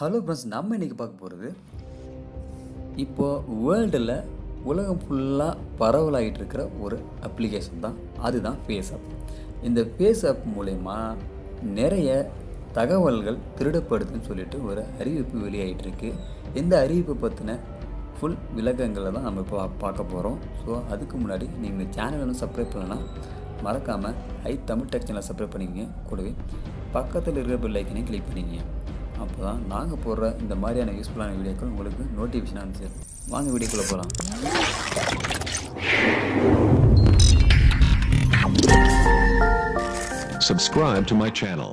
Hello friends நம்ம இன்றைக்கி பார்க்க போகிறது இப்போது வேர்ல்டில் உலகம் ஃபுல்லாக பரவலாகிட்டு இருக்கிற ஒரு அப்ளிகேஷன் தான். அதுதான் ஃபேஸ் ஆப் இந்த ஃபேஸ் ஆப் மூலயமா நிறைய தகவல்கள் திருடப்படுதுன்னு சொல்லிட்டு ஒரு அறிவிப்பு வெளியாகிட்டுருக்கு இந்த அறிவிப்பை பற்றின ஃபுல் விளக்கங்களை தான் நம்ம இப்போ பார்க்க போகிறோம் ஸோ அதுக்கு முன்னாடி நீங்கள் இந்த சேனல் ஒன்று சப்ஸ்கிரைப் பண்ணலாம் மறக்காமல் ஐ தமிழ் டெக் சேனலை சப்ஸ்கிரைப் பண்ணிக்கங்க. கூடவே பக்கத்தில் இருக்கிற பெல் ஐக்கனையும் கிளிக் பண்ணிக்கங்க. அப்போ தான் நாங்கள் போடுற இந்த மாதிரியான யூஸ்ஃபுல்லான வீடியோக்கள் உங்களுக்கு நோட்டிஃபிகேஷன் அனுப்பிச்சு வாங்க வீடியோக்குள்ளே போகலாம் Subscribe to my channel.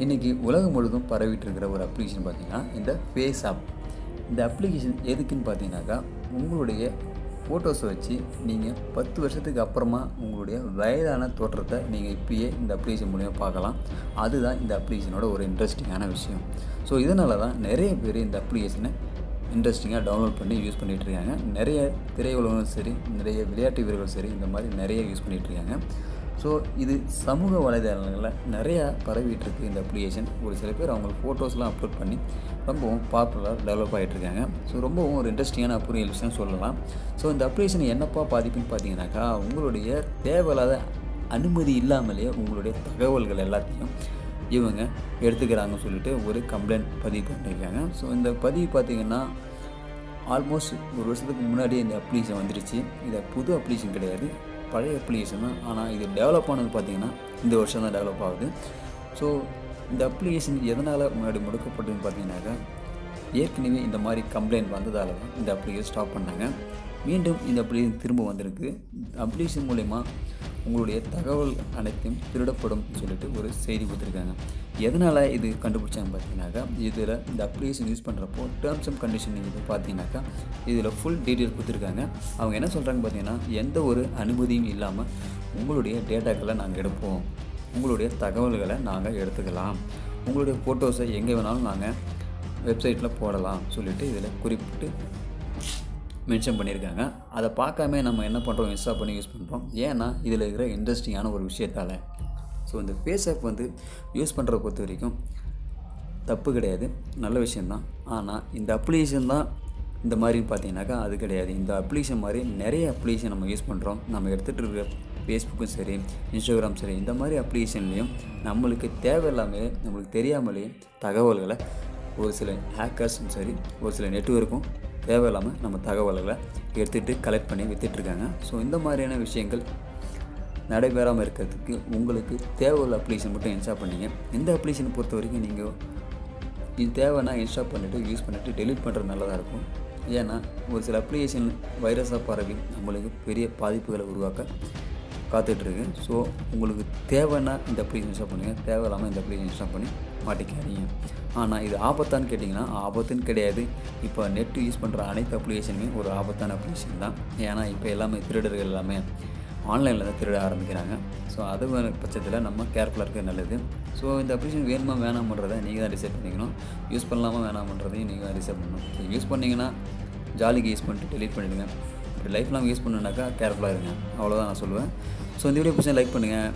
இன்றைக்கி உலகம் முழுதும் பரவிட்டு இருக்கிற ஒரு அப்ளிகேஷன் பார்த்தீங்கன்னா இந்த ஃபேஸ் ஆப் இந்த அப்ளிகேஷன் எதுக்குன்னு பார்த்தீங்கன்னாக்கா உங்களுடைய ஃபோட்டோஸை வச்சு நீங்கள் பத்து வருஷத்துக்கு அப்புறமா உங்களுடைய வயதான தோற்றத்தை நீங்கள் இப்பயே இந்த அப்ளிகேஷன் மூலிமா பார்க்கலாம். அதுதான் இந்த அப்ளிகேஷனோட ஒரு இன்ட்ரெஸ்டிங்கான விஷயம். ஸோ இதனால தான் நிறைய பேர் இந்த அப்ளிகேஷனை இன்ட்ரெஸ்டிங்காக டவுன்லோட் பண்ணி யூஸ் பண்ணிகிட்டு இருக்காங்க. நிறைய திரையுலகம் சரி நிறைய விளையாட்டு வீரர்கள் சரி இந்த மாதிரி நிறைய யூஸ் பண்ணிகிட்டு இருக்காங்க. ஸோ இது சமூக வலைதளங்களில் நிறையா பரவிட்டுருக்கு இந்த அப்ளிகேஷன் ஒரு சில பேர் அவங்க ஃபோட்டோஸ்லாம் அப்லோட் பண்ணி ரொம்பவும் பாப்புலராக டெவலப் ஆகிட்டு இருக்காங்க ஸோ ரொம்பவும் ஒரு இன்ட்ரெஸ்டிங்கான அப்ரூவல் விஷயம் சொல்லலாம். ஸோ இந்த அப்ளிகேஷன் என்னப்பா பாதிப்புன்னு பார்த்தீங்கன்னாக்கா உங்களுடைய தேவையில்லாத அனுமதி இல்லாமலேயே உங்களுடைய தகவல்கள் எல்லாத்தையும் இவங்க எடுத்துக்கிறாங்கன்னு சொல்லிட்டு ஒரு கம்ப்ளைண்ட் பதிவு பண்ணியிருக்காங்க. ஸோ இந்த பதிவு பார்த்திங்கன்னா ஆல்மோஸ்ட் ஒரு வருஷத்துக்கு முன்னாடியே இந்த அப்ளிகேஷன் வந்துடுச்சு இது புது அப்ளிகேஷன் கிடையாது. பழைய அப்ளிகேஷன் தான் ஆனால் இது டெவலப் ஆனது பார்த்திங்கன்னா இந்த வருஷம் தான் டெவலப் ஆகுது. ஸோ இந்த அப்ளிகேஷன் எதனால் முன்னாடி முடக்கப்பட்டதுன்னு பார்த்தீங்கன்னாக்கா ஏற்கனவே இந்த மாதிரி கம்ப்ளைண்ட் வந்ததால் தான் இந்த அப்ளிகேஷன் ஸ்டாப் பண்ணாங்க. மீண்டும் இந்த அப்ளிகேஷன் திரும்ப வந்திருக்கு. அப்ளிகேஷன் மூலயமா உங்களுடைய தகவல் அனைத்தையும் திருடப்படும் சொல்லிட்டு ஒரு செய்தி கொடுத்துருக்காங்க. எதனால் இது கண்டுபிடிச்சாங்க பார்த்தீங்கன்னாக்கா இதில் இந்த அப்ளிகேஷன் யூஸ் பண்ணுறப்போ டேர்ம்ஸ் அண்ட் கண்டிஷன் இது பார்த்தீங்கன்னாக்கா இதில் ஃபுல் டீட்டெயில் கொடுத்துருக்காங்க. அவங்க என்ன சொல்கிறாங்க பார்த்தீங்கன்னா எந்த ஒரு அனுமதியும் இல்லாமல் உங்களுடைய டேட்டாக்களை நாங்கள் எடுப்போம். உங்களுடைய தகவல்களை நாங்கள் எடுத்துக்கலாம். உங்களுடைய ஃபோட்டோஸை எங்கே வேணாலும் நாங்கள் வெப்சைட்டில் போடலாம் சொல்லிவிட்டு இதில் குறிப்பிட்டு மென்ஷன் பண்ணியிருக்காங்க. அதை பார்க்காம நம்ம என்ன பண்ணுறோம் இன்ஸ்டா பண்ணி யூஸ் பண்ணுறோம் ஏன்னா இதில் இருக்கிற இன்ட்ரெஸ்டிங்கான ஒரு விஷயத்தால். ஸோ இந்த ஃபேஸ் ஆப் வந்து யூஸ் பண்ணுறத பொறுத்த வரைக்கும் தப்பு கிடையாது. நல்ல விஷயந்தான் ஆனால் இந்த அப்ளிகேஷன் தான் இந்த மாதிரி பார்த்தீங்கன்னாக்கா அது கிடையாது. இந்த அப்ளிகேஷன் மாதிரி நிறைய அப்ளிகேஷன் நம்ம யூஸ் பண்ணுறோம் நம்ம எடுத்துகிட்டு இருக்கிற ஃபேஸ்புக்கும் சரி இன்ஸ்டாகிராம் சரி இந்த மாதிரி அப்ளிகேஷன்லேயும் நம்மளுக்கு தேவையில்லாமலே நம்மளுக்கு தெரியாமலேயும் தகவல்களை ஒரு சில ஹேக்கர்ஸும் சரி ஒரு சில நெட்ஒர்க்கும் தேவையில்லாமல் நம்ம தகவல்களை எடுத்துகிட்டு கலெக்ட் பண்ணி விற்றுட்ருக்காங்க ஸோ இந்த மாதிரியான விஷயங்கள் நடைபெறாமல் இருக்கிறதுக்கு உங்களுக்கு தேவையுள்ள அப்ளிகேஷன் மட்டும் இன்ஸ்டால் பண்ணிங்க. இந்த அப்ளிகேஷனை பொறுத்த வரைக்கும் நீங்கள் இது தேவைன்னா இன்ஸ்டால் பண்ணிவிட்டு யூஸ் பண்ணிவிட்டு டெலிட் பண்ணுறது நல்லதாக இருக்கும். ஏன்னா ஒரு சில அப்ளிகேஷன் வைரஸாக பரவி நம்மளுக்கு பெரிய பாதிப்புகளை உருவாக்க காத்துட்ருக்கு. ஸோ உங்களுக்கு தேவைன்னா இந்த அப்ளிகேஷன் இன்ஸ்டால் பண்ணுங்கள் தேவையில்லாமல் இந்த அப்ளிகேஷன் இன்ஸ்டால் பண்ணி மாட்டிக்காதீங்க. ஆனால் இது ஆபத்தான்னு கேட்டிங்கன்னா ஆபத்துன்னு கிடையாது. இப்போ நெட் யூஸ் பண்ணுற அனைத்து அப்ளிகேஷனுமே ஒரு ஆபத்தான அப்ளிகேஷன் தான். ஏன்னா இப்போ எல்லாமே திருடர்கள் எல்லாமே ஆன்லைனில் தான் திருட ஆரம்பிக்கிறாங்க. ஸோ அது பட்சத்தில் நம்ம கேர்ஃபுல்லாக இருக்கிறது நல்லது. ஸோ இந்த அப்ளிகேஷன் வேணுமா வேணாமன்றதை நீங்கள் தான் டிசைட் பண்ணிக்கணும். யூஸ் பண்ணலாமா வேணாமன்றதையும் நீங்கள் தான் டிசைட் பண்ணணும். ஸோ யூஸ் பண்ணிங்கன்னா ஜாலிக்கு யூஸ் பண்ணிட்டு டெலீட் பண்ணிவிடுங்க இப்படி லைஃப் லாங் யூஸ் பண்ணுனாக்கா கேர்ஃபுல்லாக இருங்க. அவ்வளோதான் நான் சொல்லுவேன். ஸோ இந்த வீடியோ பிடிச்சா லைக் பண்ணுங்கள்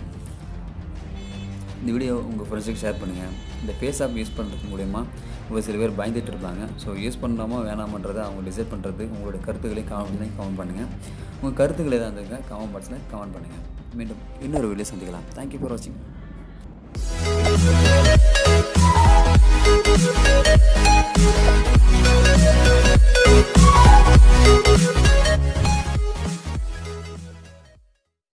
இந்த வீடியோ உங்கள் ஃப்ரெண்ட்ஸுக்கு ஷேர் பண்ணுங்கள் இந்த ஃபேஸ் ஆப் யூஸ் பண்ணுறது மூலயமா ஒரு சில பேர் பயந்துட்டு இருப்பாங்க. ஸோ யூஸ் பண்ணலாமா வேணாமன்றதை அவங்க டிசைட் பண்ணுறது உங்களோட கருத்துக்களையும் காமெண்ட்லையும் கமெண்ட் பண்ணுங்கள் உங்கள் கருத்துக்களை தான் இருந்தால் கமெண்ட் பாக்ஸில் கமெண்ட் பண்ணுங்கள் மீண்டும் இன்னொரு வீடியோ சந்திக்கலாம். தேங்க்யூ ஃபார் வாட்சிங்